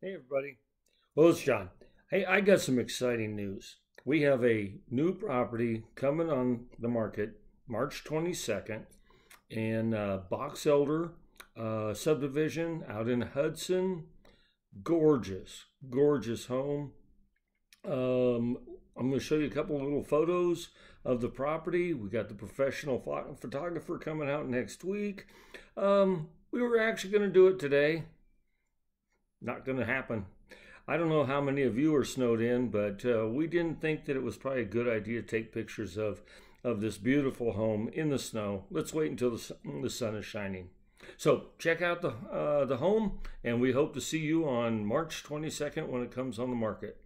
Hey, everybody. Well, it's John. Hey, I got some exciting news. We have a new property coming on the market March 22nd in uh, Box Elder uh, subdivision out in Hudson. Gorgeous, gorgeous home. Um, I'm going to show you a couple little photos of the property. We got the professional photographer coming out next week. Um, we were actually going to do it today not going to happen. I don't know how many of you are snowed in, but uh, we didn't think that it was probably a good idea to take pictures of of this beautiful home in the snow. Let's wait until the, the sun is shining. So check out the uh, the home, and we hope to see you on March 22nd when it comes on the market.